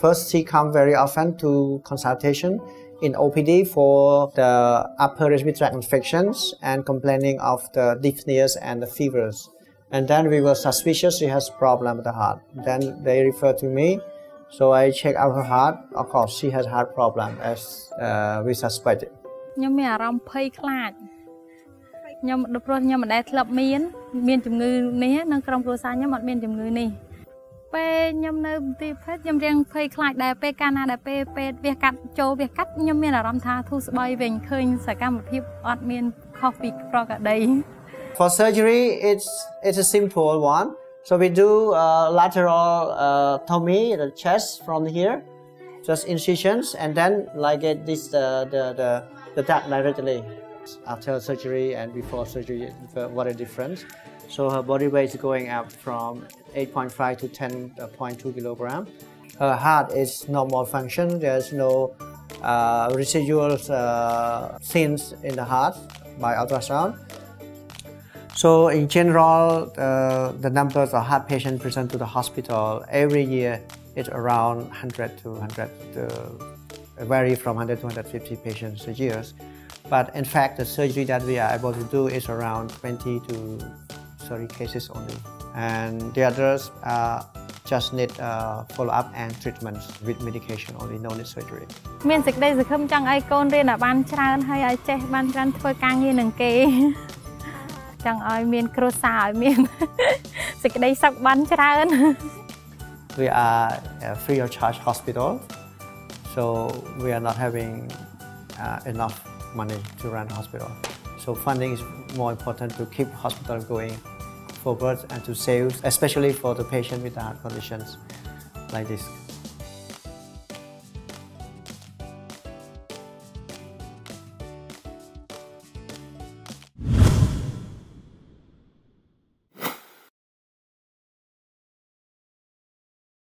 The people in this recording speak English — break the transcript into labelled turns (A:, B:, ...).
A: First, she come very often to consultation in OPD for the upper respiratory tract infections and complaining of the dyspneas and the fevers. And then we were suspicious she has problem with the heart. Then they refer to me. So I check out her heart. Of course, she has heart problem as uh, we suspected.
B: ខ្ញុំមានអារម្មណ៍ភ័យខ្លាចខ្ញុំដល់ព្រោះខ្ញុំមិនដែលធ្លាប់មាន មានជំងឺនេះនៅក្រុមគ្រួសារខ្ញុំអត់មានជំងឺនេះ
A: for surgery it's it's a simple one so we do uh, lateral uh, tummy the chest from here just incisions and then ligate, this the the the, the duct directly after surgery and before surgery, what a difference. So her body weight is going up from 8.5 to 10.2 kilogram. Her heart is normal function. There's no uh, residual uh, in the heart by ultrasound. So in general, uh, the numbers of heart patients present to the hospital every year is around 100 to 100, uh, vary from 100 to 150 patients a year. But in fact, the surgery that we are able to do is around 20 to 30 cases only. And the others uh, just need uh, follow-up and treatment with medication only, no need surgery.
B: មានសេចក្តីសង្ឃឹមចង់ឲ្យកូនរៀនឲ្យបានច្រើនហើយឲ្យចេះបានច្រើនធ្វើការងារនឹងគេ ចង់ឲ្យមានគ្រួសារឲ្យមាន សេចក្តីសុខបានច្រើន
A: We are a free of charge hospital, so we are not having uh, enough money to run the hospital. So funding is more important to keep hospital going forward and to save, especially for the patient with heart conditions like this.